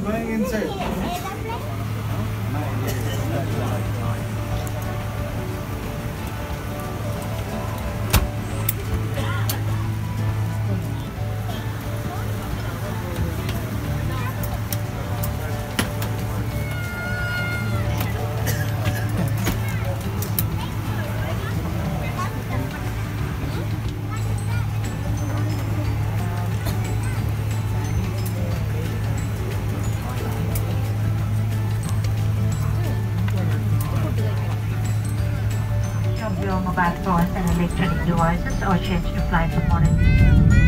Going inside. Mobile phones and electronic devices or change to flight mode.